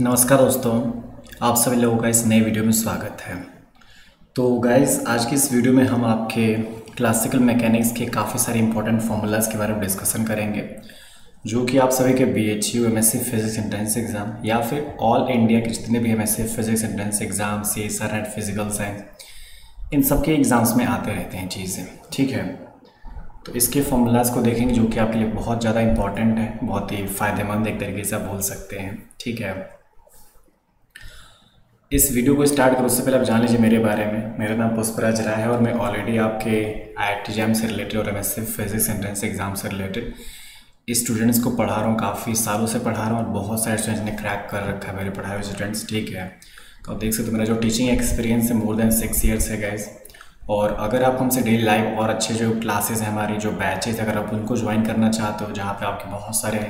नमस्कार दोस्तों, आप सभी लोगों का इस नए वीडियो में स्वागत है। तो गाइस आज की इस वीडियो में हम आपके क्लासिकल मैकेनिक्स के काफ़ी सारे इंपॉर्टेंट फार्मूलाज के बारे में डिस्कशन करेंगे, जो कि आप सभी के B H U M S C physics entrance exam या फिर ऑल इंडिया के जितने भी M S C physics entrance exam C S R and physical science इन सब के एग्ज़ाम्स में आते रहते हैं चीज़ें, ठीक है? तो इसके फॉर्मूलाज को देखेंगे, जो कि आपके लिए बहुत ज़्यादा इंपॉर्टेंट है, बहुत ही फ़ायदेमंद एक तरीके से आप बोल सकते हैं, ठीक है? इस वीडियो को स्टार्ट करो। उससे पहले आप जान लीजिए मेरे बारे में। मेरा नाम पुष्पराज राय है और मैं ऑलरेडी आपके आई जैम से रिलेटेड और एम फिजिक्स एंट्रेंस एग्ज़ाम से रिलेटेड स्टूडेंट्स को पढ़ा रहा हूँ, काफ़ी सालों से पढ़ा रहा हूँ और बहुत सारे स्टूडेंट्स ने क्रैक कर रखा है मेरे पढ़ाए हुए स्टूडेंट्स ठीक है? तो आप देख सकते हो मेरा जो टीचिंग एक्सपीरियंस है मोर देन सिक्स ईयर्स है गैस और अगर आप हमसे डेली लाइफ और अच्छे जो क्लासेस हैं, हमारी जो बैचेज अगर आप उनको ज्वाइन करना चाहते हो, जहाँ पे आपके बहुत सारे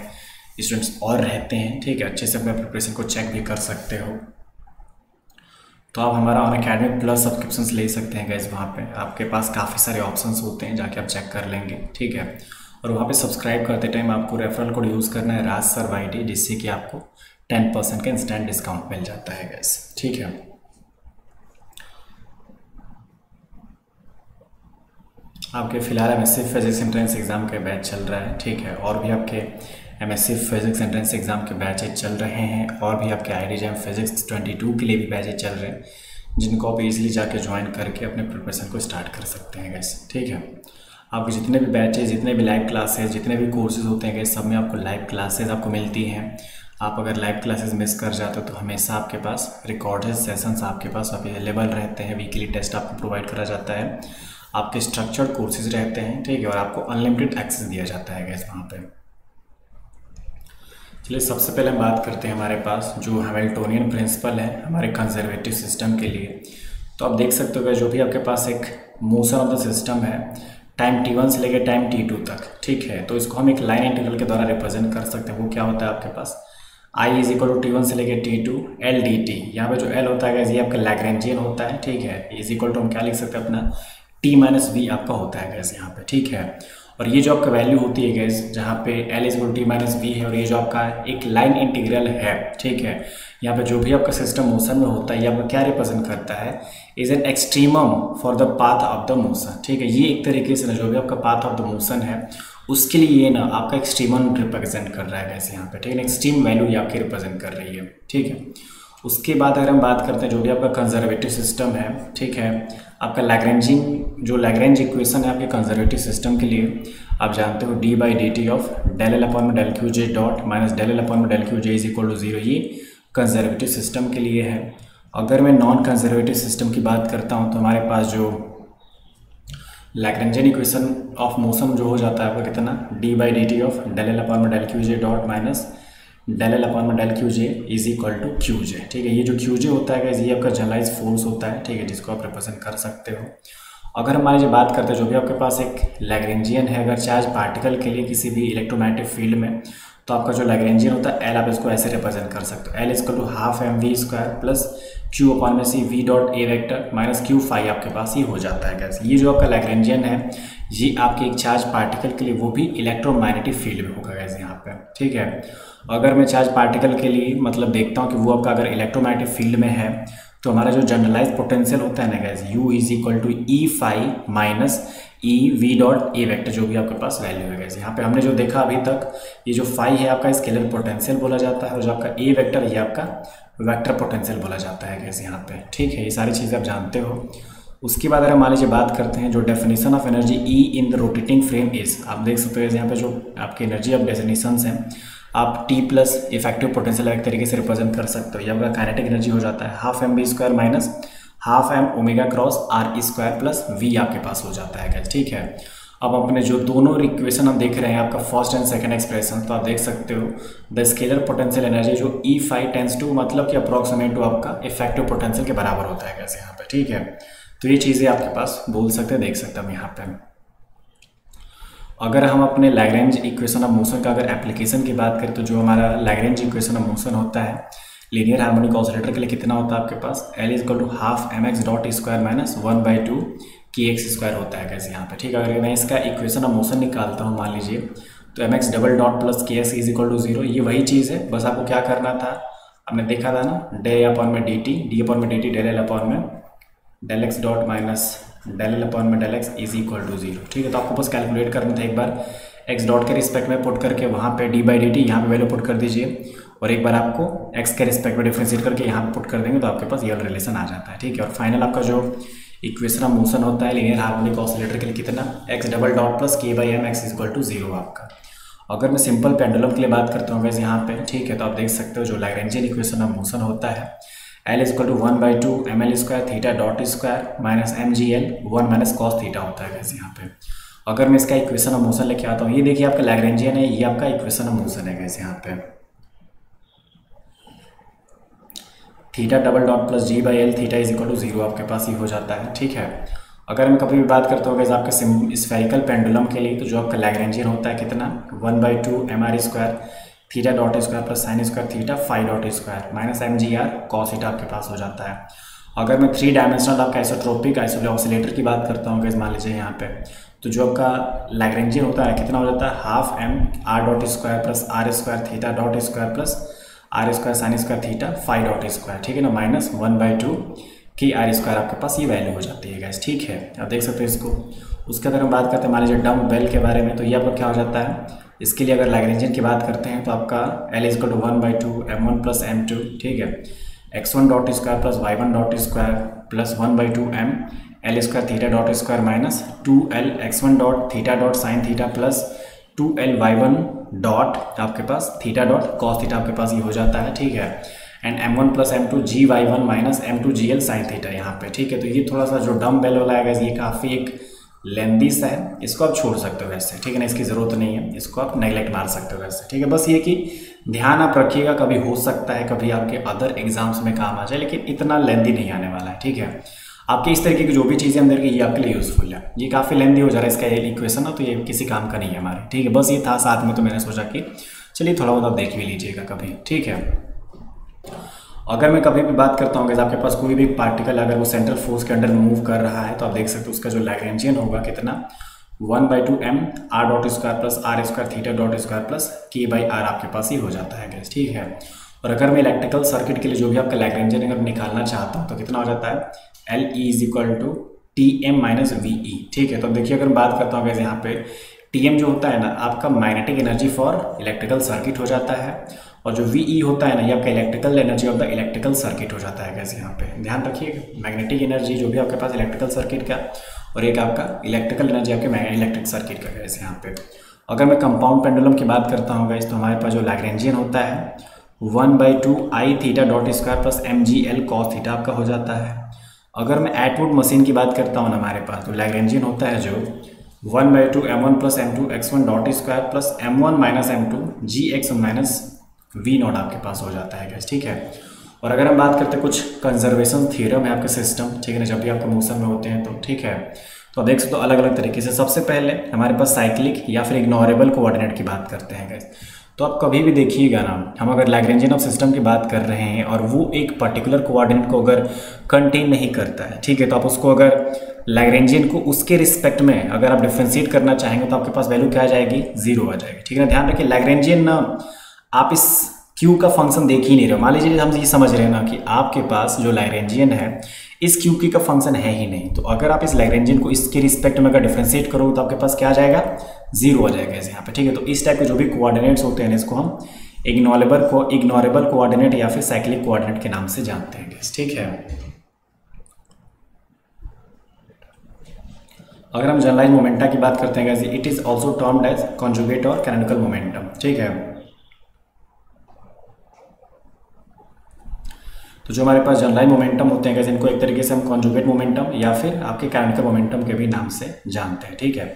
स्टूडेंट्स और रहते हैं, ठीक है? अच्छे से अपने प्रिपरेशन को चेक भी कर सकते हो। तो आप हमारा ऑन अकेडमी प्लस सब्सक्रिप्शन ले सकते हैं गैस वहाँ पे। आपके पास काफ़ी सारे ऑप्शंस होते हैं जाके आप चेक कर लेंगे, ठीक है? और वहाँ पे सब्सक्राइब करते टाइम आपको रेफरल कोड यूज़ करना है राज सर वाई डी जिससे कि आपको टेन परसेंट का इंस्टेंट डिस्काउंट मिल जाता है गैस ठीक है? आपके फ़िलहाल M S physics entrance exam के बैच चल रहा है, ठीक है? और भी आपके M S C physics entrance exam के बैचेज चल रहे हैं और भी आपके I D physics twenty two के लिए भी बैचेज चल रहे हैं, जिनको आप इजीली जाके ज्वाइन करके अपने प्रिपरेशन को स्टार्ट कर सकते हैं गैस ठीक है? आपके जितने भी बैचेज जितने भी लाइव क्लासेज जितने भी कोर्सेज होते हैं गैस सब में आपको लाइव क्लासेज आपको मिलती हैं। आप अगर लाइव क्लासेस मिस कर जाते हो तो हमेशा आपके पास रिकॉर्डेड सेशंस आपके पास अवेलेबल रहते हैं वीकली टेस्ट आपको प्रोवाइड करा जाता है। आपके स्ट्रक्चर्ड कोर्सेज रहते हैं, ठीक है? और आपको अनलिमिटेड एक्सेस दिया जाता है गैस वहाँ पर चलिए, सबसे पहले हम बात करते हैं हमारे पास, जो हेमिल्टोनियन प्रिंसिपल है हमारे कंजर्वेटिव सिस्टम के लिए। तो आप देख सकते हो जो भी आपके पास एक मोशन ऑफ़ द सिस्टम है टाइम टी वन से लेकर टाइम टी टू तक, ठीक है? तो इसको हम एक लाइन इंटीग्रल के द्वारा रिप्रेजेंट कर सकते हैं, वो क्या होता है आपके पास? I is equal to t one से लेकर t two L d t यहाँ पे जो एल होता है ये आपका लैग्रेंजियन होता है, ठीक है? इज़ इक्वल टू हम क्या लिख सकते हैं अपना? टी माइनस वी आपका होता है गैस यहाँ पे, ठीक है? और ये जो आपका वैल्यू होती है गैस जहाँ पे L is T minus V है और ये जो आपका एक लाइन इंटीग्रल है, ठीक है? यहाँ पे जो भी आपका सिस्टम मोशन में होता है, ये आपका क्या रिप्रेजेंट करता है? Is an extremum for the path of the motion ठीक है? ये एक तरीके से ना, जो भी आपका पाथ ऑफ़ द मोशन है, उसके लिए ये ना आपका एक्सट्रीमम रिप्रेजेंट कर रहा है गैस यहाँ पे, ठीक है? एक्सट्रीम वैल्यू ये आपकी रिप्रेजेंट कर रही है, ठीक है? उसके बाद अगर हम बात करते हैं जो भी आपका कंजर्वेटिव सिस्टम है, ठीक है? आपका लैग्रेंजिंग जो लैग्रेंज इक्वेशन है आपके कंजर्वेटिव सिस्टम के लिए, आप जानते हो d by d t of del L upon में del q j dot minus del L upon में del q j is equal to zero ये कंजर्वेटिव सिस्टम के लिए है। अगर मैं नॉन कंजर्वेटिव सिस्टम की बात करता हूँ तो हमारे पास जो लैग्रेंजन इक्वेशन ऑफ़ मोशन जो हो जाता है आपका कितना? D by d t of del L upon में del q j dot minus del L upon में del q j is equal to Q j ठीक है, ये जो क्यू जे होता है ये आपका जनरलाइज फोर्स होता है, ठीक है, जिसको आप रिप्रेजेंट कर सकते हो। अगर हमारी जो बात करते हैं, जो भी आपके पास एक लैग्रेंजियन है, अगर चार्ज पार्टिकल के लिए किसी भी इलेक्ट्रोमैग्नेटिक फ़ील्ड में तो आपका जो लैग्रेंजियन होता है एल आप इसको ऐसे रिप्रेजेंट कर सकते हो। एल इसको to half m v square plus q upon में c v dot A vector minus q phi आपके पास ये हो जाता है गैस ये जो आपका लैग्रेंजियन है, ये आपके एक चार्ज पार्टिकल के लिए वो भी इलेक्ट्रोमैग्नेटिक फ़ील्ड में होगा कैसे पे ठीक है? अगर मैं चार्ज पार्टिकल के लिए मतलब देखता हूँ कि वो आपका अगर इलेक्ट्रोमैग्नेटिक फ़ील्ड में है तो हमारा जो जनरलाइज पोटेंशियल होता है ना guys U is equal to e phi minus e v dot A vector जो भी आपके पास वैल्यू है गैस यहाँ पे हमने जो देखा अभी तक, ये जो फाइव है आपका स्केलर पोटेंशियल बोला जाता है, और जो आपका ए वैक्टर ये आपका वैक्टर पोटेंशियल बोला जाता है गैस यहाँ पे, ठीक है? ये सारी चीज़ें आप जानते हो। उसके बाद अगर हम मान लीजिए बात करते हैं जो definition of energy E in the rotating frame is आप देख सकते हो यहाँ पे जो आपकी एनर्जी ऑफ़ डेफिनेशन हैं, आप टी प्लस इफ़ेक्टिव पोटेंशियल एक तरीके से रिप्रेजेंट कर सकते हो। या आपका काइनेटिक एनर्जी हो जाता है। Half m v square minus half m omega cross r square plus V आपके पास हो जाता है ठीक है? अब अपने जो दोनों इक्वेशन हम देख रहे हैं, आपका फ़र्स्ट एंड सेकंड एक्सप्रेशन तो आप देख सकते हो द स्केलर पोटेंशियल एनर्जी जो ई फाइव टेंस टू मतलब कि अप्रॉक्सीमेट टू आपका इफ़ेक्टिव पोटेंशियल के बराबर होता है कैसे यहाँ पे, ठीक है? तो ये चीज़ें आपके पास बोल सकते हैं, देख सकते हैं हम यहाँ पे। अगर हम अपने लैग्रेंज इक्वेशन ऑफ़ मोशन का अगर एप्लीकेशन की बात करें तो जो हमारा लैग्रेंज इक्वेशन ऑफ़ मोशन होता है लीनियर हार्मोनिक ऑसिलेटर के लिए कितना होता है आपके पास? L is equal to half m x dot square minus one by two k x square होता है कैसे यहाँ पे, ठीक है? अगर मैं इसका इक्वेशन ऑफ़ मोशन निकालता हूँ, मान लीजिए तो m x double dot plus k x is equal to zero ये वही चीज़ है। बस आपको क्या करना था? हमने देखा था ना डे अपॉन में डी टी डी अपॉन में d t del L upon में del x dot minus del L upon में del x is equal to zero ठीक है तो आपको बस कैलकुलेट करना था एक बार। एक्स डॉट के रिस्पेक्ट में पुट करके वहाँ पे डी बाई डी टी यहाँ पर वैल्यू पुट कर दीजिए। और एक बार आपको एक्स के रिस्पेक्ट में डिफ्रेंशिएट करके यहाँ पुट कर देंगे तो आपके पास ये रिलेशन आ जाता है। ठीक है, और फाइनल आपका जो इक्वेशन ऑफ़ मोशन होता है लीनियर हार्मोनिक ऑसिलेटर के लिए कितना? X double dot plus k by m x equal to zero आपका। अगर मैं सिंपल पेंडुलम के लिए बात करता हूँ वैसे यहाँ पे, ठीक है तो आप देख सकते हो जो लैग्रेंजियन इक्वेशन ऑफ़ मोशन होता है। L is equal to one by two m l square theta dot square minus m g l one minus cos theta होता है वैसे यहाँ पे। अगर मैं इसका इक्वेशन ऑफ़ मोशन लेके आता हूँ, ये देखिए आपका लैग्रेंजियन है, ये आपका इक्वेशन ऑफ़ मोशन है वैसे यहाँ पे। Theta double dot plus g by l theta is equal to zero आपके पास ही हो जाता है, ठीक है? अगर मैं कभी भी बात करता हूँ आपके स्फेरिकल पेंडुलम के लिए तो जो आपका लैग्रेंजियन होता है कितना? One by two m r square theta dot square plus sin square theta phi dot square minus m g r cos theta आपके पास हो जाता है। अगर मैं थ्री डायमेंशनल आपका आइसोट्रोपिक आइसोले ऑसिलेटर की बात करता हूँ गैस मान लीजिए यहाँ पे तो जो आपका लैग्रेंजियन होता है, कितना हो जाता है? Half m r dot square plus r square theta dot square plus r square sin square theta phi dot square ठीक है ना? माइनस वन बाई टू की आर स्क्वायर आपके पास ये वैल्यू हो जाती है गैस ठीक है? आप देख सकते हो इसको। उसके अगर हम बात करते हैं, मान लीजिए डम बेल के बारे में तो ये आपका क्या हो जाता है? इसके लिए अगर लैग्रेंजियन की बात करते हैं तो आपका L is equal to one by two m one plus m two ठीक है? X one dot square plus y one dot square plus one by two m l square theta dot square minus two l x one dot theta dot sin theta plus two l y one dot आपके पास theta dot cos theta आपके पास ये हो जाता है, ठीक है? And m one plus m two g y one minus m two g l sin theta यहाँ पे, ठीक है? तो ये थोड़ा सा जो डम बेल वाला है ये काफ़ी एक लेंदी सा है, इसको आप छोड़ सकते हो वैसे, ठीक है ना, इसकी ज़रूरत नहीं है, इसको आप नेगलेक्ट मार सकते हो वैसे, ठीक है, बस ये कि ध्यान आप रखिएगा, कभी हो सकता है, कभी आपके अदर एग्ज़ाम्स में काम आ जाए, लेकिन इतना लेंदी नहीं आने वाला है, ठीक है। आपके इस तरीके की जो भी चीज़ें अंदर की, ये आपके लिए यूज़फुल है। ये काफ़ी लेंदी हो जा रहा है, इसका ये इक्वेशन ना तो ये किसी काम का नहीं है हमारे, ठीक है, बस ये था, साथ में तो मैंने सोचा कि चलिए थोड़ा बहुत आप देख भी लीजिएगा कभी, ठीक है। अगर मैं कभी भी बात करता हूँ कि आपके पास कोई भी पार्टिकल अगर वो सेंट्रल फोर्स के अंडर मूव कर रहा है तो आप देख सकते हो उसका जो लैग्रेंजियन होगा कितना? One by two m r dot square plus r square theta dot square plus k by r आपके पास ही हो जाता है गैस ठीक है? और अगर मैं इलेक्ट्रिकल सर्किट के लिए जो भी आपका लैग्रेंजियन अगर निकालना चाहता हूँ तो कितना हो जाता है? L e is equal to T m minus V e ठीक है? तो देखिए, अगर मैं बात करता हूँ गैस यहाँ पे टी एम जो होता है ना, आपका magnetic energy for electrical circuit हो जाता है। और जो वी ई होता है ना, ये आपका electrical energy of the electrical circuit हो जाता है कैसे यहाँ पे। ध्यान रखिए मैग्नेटिक एनर्जी जो भी आपके पास इलेक्ट्रिकल सर्किट का, और एक आपका इलेक्ट्रिकल एनर्जी आपके इलेक्ट्रिक सर्किट का कैसे यहाँ पे। अगर मैं कंपाउंड पेंडुलम की बात करता हूँ गैस तो हमारे पास जो लैग्रेंजियन होता है one by two I theta dot square plus m g l cos theta आपका हो जाता है। अगर मैं एटवुड मशीन की बात करता हूँ ना हमारे पास तो लैग्रेंजियन होता है जो one by two m one plus m two x one dot square plus m one minus m two g x minus V naught आपके पास हो जाता है गैस ठीक है? और अगर हम बात करते हैं कुछ कंजर्वेशन थियरम है आपके सिस्टम ठीक है ना? जब भी आपके मोशन में होते हैं तो ठीक है? तो देख सकते हो अलग अलग तरीके से। सबसे पहले हमारे पास साइक्लिक या फिर इग्नोरेबल कोऑर्डिनेट की बात करते हैं गैस तो आप कभी भी देखिएगा ना, हम अगर लैग्रेंजियन ऑफ़ सिस्टम की बात कर रहे हैं और वो एक पर्टिकुलर कोऑर्डिनेट को अगर कंटेन नहीं करता है, ठीक है? तो आप उसको अगर लैग्रेंजियन को उसके रिस्पेक्ट में अगर आप डिफ्रेंशिएट करना चाहेंगे तो आपके पास वैल्यू क्या आ जाएगी? ज़ीरो आ जाएगी, ठीक है ना? ध्यान रखिए लैग्रेंजियन ना आप इस क्यू का फ़ंक्शन देख ही नहीं रहे हो। मान लीजिए हम ये समझ रहे हैं ना कि आपके पास जो लाइरेंजियन है, इस क्यू की का फ़ंक्शन है ही नहीं। तो अगर आप इस लाइरेंजियन को इसके रिस्पेक्ट में अगर डिफ्रेंशिएट करोगे तो आपके पास क्या आ जाएगा? ज़ीरो आ जाएगा इस यहाँ पे, ठीक है? तो इस टाइप के जो भी कोऑर्डिनेट्स होते हैं इसको हम इग्नोरेबल को इग्नोरेबल कोऑर्डिनेट या फिर साइक्लिक कोऑर्डिनेट के नाम से जानते हैं ठीक है? अगर हम जनरलाइज मोमेंटा की बात करते हैं it is also termed as conjugate और कैनोनिकल मोमेंटम ठीक है? तो जो हमारे पास जनरलाइन मोमेंटम होते हैं कैसे इनको एक तरीके से हम कॉन्जुगेट मोमेंटम या फिर आपके कैनोनिकल मोमेंटम के भी नाम से जानते हैं, ठीक है?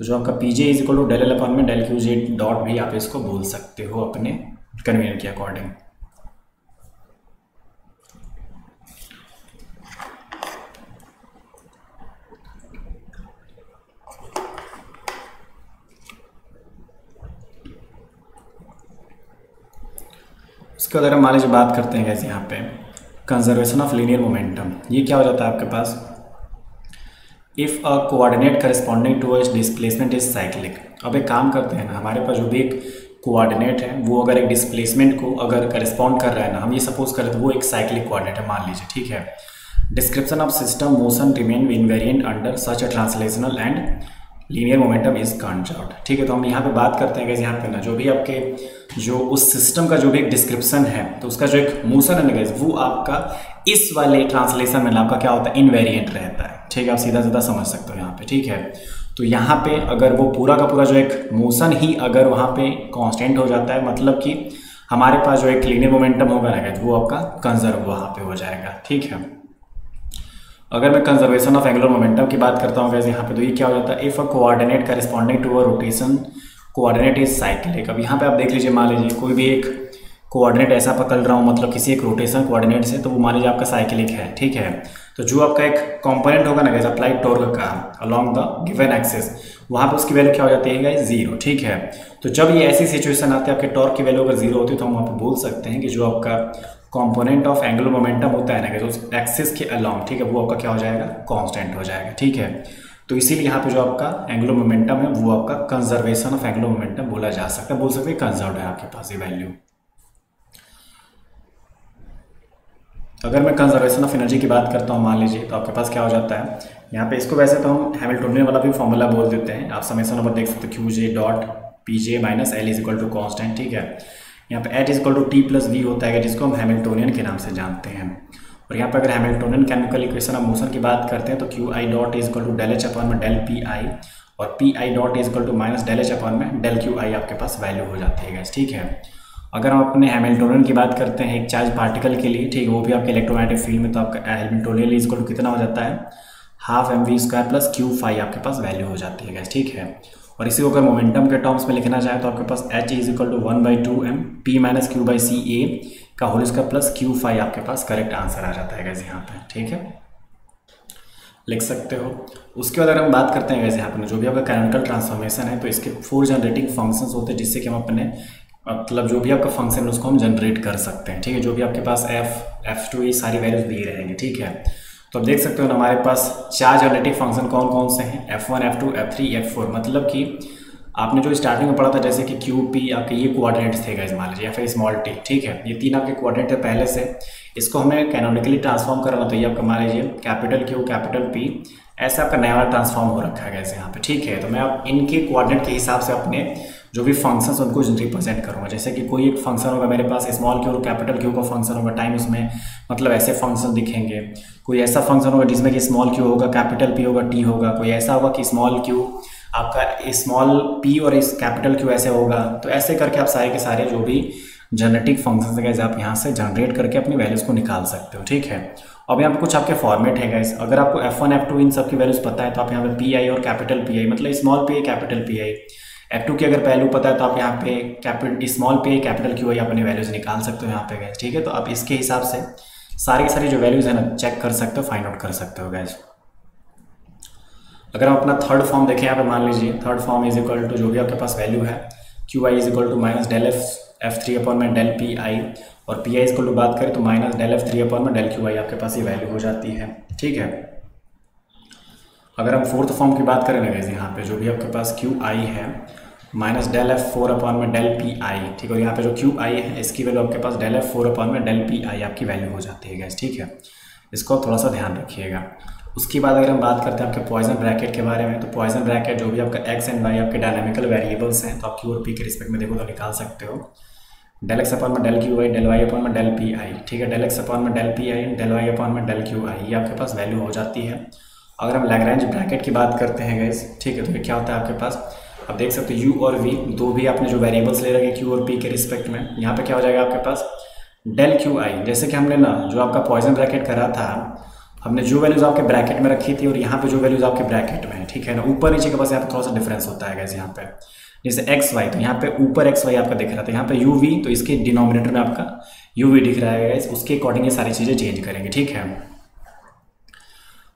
तो जो आपका p j is equal to del L upon में डेल क्यू जे डॉट भी आप इसको बोल सकते हो अपने कन्वीनियंट के अकॉर्डिंग इसके अगर हम मान लीजिए बात करते हैं कैसे यहाँ पे कंजर्वेशन ऑफ़ लीनियर मोमेंटम ये क्या हो जाता है आपके पास? If a coordinate corresponding to इस डिस्प्लेसमेंट इज़ साइक्लिक अब एक काम करते हैं ना, हमारे पास जो भी एक कोऑर्डिनेट है, वो अगर एक डिस्प्लेसमेंट को अगर करस्पॉन्ड कर रहा है ना, हम ये सपोज़ करें तो वो एक साइक्लिक कोऑर्डिनेट है, मान लीजिए, ठीक है? Description of system motion remain invariant under such a translational and linear momentum is conserve ठीक है तो हम यहाँ पे बात करते हैं कि यहाँ पे ना, जो भी आपके, जो उस सिस्टम का जो भी एक डिस्क्रिप्शन है तो उसका जो एक मोशन है ना वो आपका इस वाले ट्रांसलेशन में आपका क्या होता है इनवेरिएंट रहता है। ठीक है, आप सीधा सीधा समझ सकते हो यहाँ पे, ठीक है? तो यहाँ पे अगर वो पूरा का पूरा जो एक मोशन ही अगर वहाँ पे कांस्टेंट हो जाता है मतलब कि हमारे पास जो एक लीनियर मोमेंटम होगा ना वो आपका कंजर्व वहाँ पे हो जाएगा, ठीक है? अगर मैं कंजर्वेशन ऑफ़ एंगुलर मोमेंटम की बात करता हूँ वैसे यहाँ पे तो ये क्या हो जाता है? If a coordinate corresponding to a rotation coordinate is cyclic अब यहाँ पे आप देख लीजिए, मान लीजिए, कोई भी एक कोऑर्डिनेट ऐसा पकड़ रहा हूँ मतलब किसी एक रोटेशन कोऑर्डिनेट से तो वो मान लीजिए आपका साइक्लिक है, ठीक है? तो जो आपका एक कंपोनेंट होगा ना गैस अप्लाइड टोर्क का अलॉन्ग द गिवन एक्सेस वहाँ पे उसकी वैल्यू क्या हो जाती है गाइस ज़ीरो ठीक है? तो जब ये ऐसी सिचुएशन आती है, आपके टॉर्क की वैल्यू अगर ज़ीरो होती है तो हम वहाँ पे बोल सकते हैं कि जो आपका कंपोनेंट ऑफ़ एंगुलर मोमेंटम होता है ना उस एक्सिस के अलॉन्ग ठीक है, वो आपका क्या हो जाएगा? कांस्टेंट हो जाएगा, ठीक है? तो इसीलिए यहाँ पे जो आपका एंगुलर मोमेंटम है, वो आपका कंजर्वेशन ऑफ़ एंगुलर मोमेंटम बोला जा सकता है। बोल सकते कंजर्व है आपके पास ये वैल्यू अगर मैं कंजर्वेशन ऑफ़ एनर्जी की बात करता हूँ, मान लीजिए तो आपके पास क्या हो जाता है? यहाँ पे इसको वैसे तो हम हैमिल्टोनियन वाला भी फॉर्मूला बोल देते हैं। आप समेसन नंबर देख सकते हो q j dot p j minus L is equal to constant ठीक है? यहाँ पे H is equal to T plus V होता है, जिसको हम हैमिल्टोनियन के नाम से जानते हैं। और यहाँ पर अगर Hamiltonian chemical equation of motion की बात करते हैं तो q i dot is equal to del H upon में डेल पी आई और p i dot is equal to minus del H upon में डेल क्यू आई आपके पास वैल्यू हो जाती है ठीक है? अगर हम अपने हैमिल्टोनियन की बात करते हैं एक चार्ज पार्टिकल के लिए, ठीक है, वो भी आपके इलेक्ट्रोमैग्नेटिक फ़ील्ड में तो आपका हैमिल्टोनियन इज़ इक्वल टू कितना हो जाता है? Half m v square plus q phi आपके पास वैल्यू हो जाती है ठीक है? और इसी को अगर मोमेंटम के टर्म्स में लिखना चाहे तो आपके पास H is equal to one by two m p minus q by c A का होल इसका प्लस क्यू फाइव आपके पास करेक्ट आंसर आ जाता है गैस यहाँ पे, ठीक है? लिख सकते हो। उसके बाद अगर हम बात करते हैं वैसे यहाँ पर जो भी आपका कैनोनिकल ट्रांसफॉर्मेशन है तो इसके फोर जनरेटिंग फ़ंक्शंस होते हैं जिससे कि हम अपने मतलब जो भी आपका फ़ंक्शन है, उसको हम जनरेट कर सकते हैं, ठीक है? जो भी आपके पास एफ़ एफ़ टू ये सारी वैल्यूज़ दिए रहेंगे, ठीक है? तो आप देख सकते हो ना, हमारे पास चार जनरेटिव फ़ंक्शन कौन कौन से हैं? F one F two F three F four मतलब कि आपने जो स्टार्टिंग में पढ़ा था, जैसे कि क्यू पी आपके ये कोऑर्डिनेट्स थे गाइस मान लीजिए या फिर स्मॉल टी ठीक है? ये तीन आपके कोऑर्डिनेट है पहले से। इसको हमें कैनोनिकली ट्रांसफॉर्म करना तो ये आपका मान लीजिए कैपिटल क्यू कैपिटल पी ऐसा आपका नया वाला ट्रांसफॉर्म हो रखा है गैस यहाँ पे, ठीक है? तो मैं आप इनके कोऑर्डिनेट के हिसाब से अपने जो भी फ़ंक्शंस उनको रिप्रेजेंट करूँगा। जैसे कि कोई एक फ़ंक्शन होगा मेरे पास स्मॉल क्यू और कैपिटल क्यू का फ़ंक्शन होगा टाइम उसमें मतलब ऐसे फ़ंक्शन दिखेंगे। कोई ऐसा फ़ंक्शन होगा जिसमें कि स्मॉल क्यू होगा कैपिटल पी होगा टी होगा। कोई ऐसा होगा कि स्मॉल क्यू आपका स्मॉल पी और इस कैपिटल क्यू ऐसे होगा। तो ऐसे करके आप सारे के सारे जो भी जेनेटिक फ़ंक्शन है आप यहाँ से जनरेट करके अपनी वैल्यूज़ को निकाल सकते हो, ठीक है? अब यहाँ पर कुछ आपके फॉर्मेट है गाइस अगर आपको एफ़ वन एफ़ टू इन सब की वैल्यूज़ पता है तो आप यहाँ पे पी आई और कैपिटल पी आई मतलब small p i capital P i F two की अगर पहलू पता है तो आप यहाँ पे कैपिटल स्मॉल पे कैपिटल क्यू आई अपनी वैल्यूज़ निकाल सकते हो यहाँ पे गैस ठीक है? तो आप इसके हिसाब से सारे के सारी जो वैल्यूज़ है ना चेक कर सकते हो फाइंड आउट कर सकते हो गैस अगर हम अपना थर्ड फॉर्म देखें, यहाँ पे मान लीजिए third form is equal to जो भी आपके पास वैल्यू है Q i is equal to minus del F F three upon में डेल पी आई और पी आई इक्वल टू बात करें तो minus del F three upon में डेल क्यू आई आपके पास ये वैल्यू हो जाती है, ठीक है? अगर हम फोर्थ फॉर्म की बात करें ना गैस यहाँ पे जो भी आपके पास क्यू आई है minus del F four upon में डेल पी आई, ठीक है? और यहाँ पे जो क्यू आई है, इसकी वैल्यू आपके पास डेल एफ़ फोर अपॉन में डेल पी आई आपकी वैल्यू हो जाती है गैस ठीक है? इसको थोड़ा सा ध्यान रखिएगा। उसके बाद अगर हम बात करते हैं आपके पॉइजन ब्रैकेट के बारे में तो पॉइजन ब्रैकेट जो भी आपका एक्स एंड वाई आपके डायनामिकल वेरिएबल्स हैं तो आप क्यू और पी के रिस्पेक्ट में देखो तो निकाल सकते हो। डेल एक्स अपॉन में del q i del y upon में डेल पी आई ठीक है? डेल एक्स अपॉन में del p i del y upon में डेल क्यू आई ये आपके पास वैल्यू हो जाती है। अगर हम लैग्रेंज ब्रैकेट की बात करते हैं गैस ठीक है? तो क्या होता है आपके पास? आप देख सकते हो यू और वी दो भी आपने जो वेरिएबल्स ले रखे क्यू और पी के रिस्पेक्ट में, यहाँ पे क्या हो जाएगा आपके पास? डेल क्यू आई जैसे कि हमने ना, जो आपका पॉइजन ब्रैकेट करा था, हमने जो वैल्यूज़ आपके ब्रैकेट में रखी थी और यहाँ पे जो वैल्यूज़ आपके ब्रैकेट में है, ठीक है ना? ऊपर नीचे के पास यहाँ पे थोड़ा सा डिफरेंस होता है गैस यहाँ पे। जैसे एक्स वाई तो यहाँ पे ऊपर एक्स वाई आपका दिख रहा था, यहाँ पे यू वी तो इसके डिनोमिनेटर में आपका यू वी दिख रहा है गैस उसके अकॉर्डिंग ये सारी चीज़ें चेंज करेंगे, ठीक है?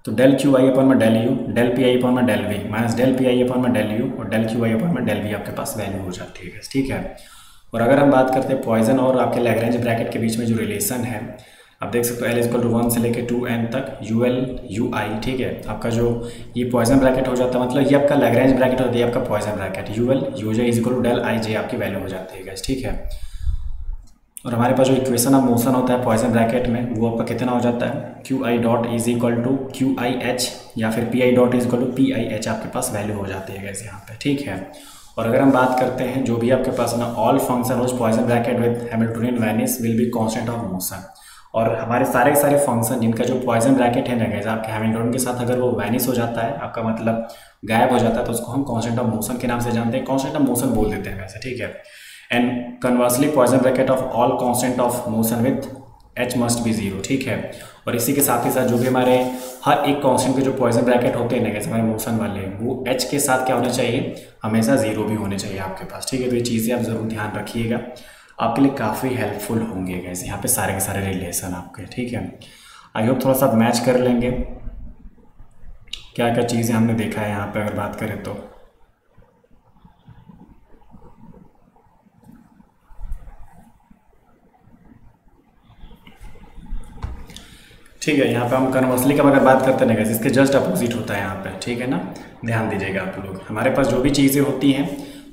तो डेल क्यू आई अपॉन में del u del p i upon में del v minus del p i upon में डेल यू और डेल क्यू आई अपॉन में डेल वी आपके पास वैल्यू हो जाती है ठीक है? और अगर हम बात करते हैं पॉइजन और आपके लैग्रेंज ब्रैकेट के बीच में जो रिलेशन है, आप देख सकते हो एल इजकल टू वन से लेकर टू एन तक यू एल यू आई ठीक है? आपका जो ये पॉइजन ब्रैकेट हो जाता है मतलब ये आपका लैग्रेंज ब्रैकेट होती है आपका Poisson bracket u l u j is to del i j आपकी वैल्यू हो जाती है ठीक है? और हमारे पास जो इक्वेशन ऑफ़ मोशन होता है पॉइजन ब्रैकेट में, वो आपका कितना हो जाता है? Q i dot is equal to q i h या फिर p i dot is equal to p i h आपके पास वैल्यू हो जाती है गैस यहाँ पे, ठीक है? और अगर हम बात करते हैं, जो भी आपके पास ना ऑल फ़ंक्शन उस Poisson bracket with Hamiltonian vanish will be constant of motion और हमारे सारे सारे फ़ंक्शन जिनका जो पॉइजन ब्रैकेट है ना गैस आपके हैमिल्टन के साथ अगर वो वैनिस हो जाता है, आपका मतलब गायब हो जाता है तो उसको हम कॉन्स्टेंट ऑफ़ मोशन के नाम से जानते हैं। कॉन्स्टेंट ऑफ़ मोशन बोल देते हैं वैसे, ठीक है? And conversely Poisson bracket of all constant of motion with h must be zero ठीक है? और इसी के साथ ही साथ जो भी हमारे हर एक कॉन्स्टेंट के जो पॉइजन ब्रैकेट होते हैं ना जैसे हमारे मोशन वाले, वो एच के साथ क्या होना चाहिए? हमेशा ज़ीरो भी होने चाहिए आपके पास, ठीक है? तो ये चीज़ें आप ज़रूर ध्यान रखिएगा। आपके लिए काफ़ी हेल्पफुल होंगे गैस यहाँ पे सारे के सारे रिलेशन आपके, ठीक है? आई होप थोड़ा सा मैच कर लेंगे। क्या क्या चीज़ें हमने देखा है यहाँ पे, अगर बात करें तो। ठीक है, यहाँ पे हम कन्वर्सली का अगर बात करते हैं इसके जस्ट अपोजिट होता है यहाँ पे, ठीक है ना? ध्यान दीजिएगा आप लोग। हमारे पास जो भी चीज़ें होती हैं,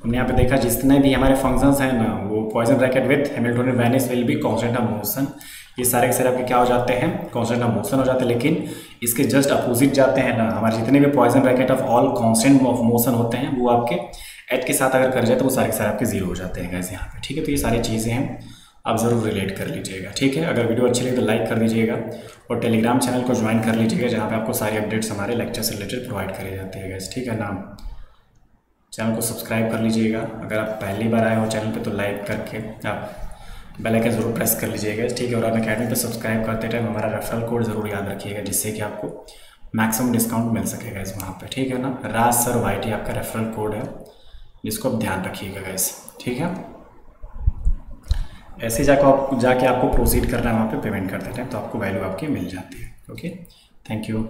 हमने यहाँ पे देखा जितने भी हमारे फ़ंक्शंस हैं ना, वो Poisson bracket with Hamilton vanish will be constant of motion ये सारे के सारे आपके क्या हो जाते हैं? कॉन्स्टेंट ऑफ़ मोशन हो जाते हैं, लेकिन इसके जस्ट अपोजिट जाते हैं ना, हमारे जितने भी Poisson bracket of all constant of motion होते हैं, वो आपके एट के साथ अगर कर जाए तो वो सारे के सारे आपके ज़ीरो हो जाते हैं गैस यहाँ पे, ठीक है? तो ये सारी चीज़ें हैं। आप ज़रूर रिलेट कर लीजिएगा, ठीक है? अगर वीडियो अच्छी लगी तो लाइक कर दीजिएगा और टेलीग्राम चैनल को ज्वाइन कर लीजिएगा, जहाँ पे आपको सारी अपडेट्स हमारे लेक्चर से रिलेटेड प्रोवाइड करे जाते हैं गैस ठीक है ना? चैनल को सब्सक्राइब कर लीजिएगा। अगर आप पहली बार आए हो चैनल पर तो लाइक करके आप बेल आइकन ज़रूर प्रेस कर लीजिएगा ठीक है? और आप अकेडमी पर सब्सक्राइब करते टाइम हमारा रेफरल कोड ज़रूर याद रखिएगा, जिससे कि आपको मैक्सिमम डिस्काउंट मिल सकेगा इस वहाँ पर ठीक है ना? राज सर वाई आपका रेफरल कोड है, जिसको आप ध्यान रखिएगा गैस ठीक है? ऐसे जाकर आप जाके आपको प्रोसीड करना है, वहाँ पे पेमेंट करते टाइम तो आपको वैल्यू आपकी मिल जाती है ओके थैंक यू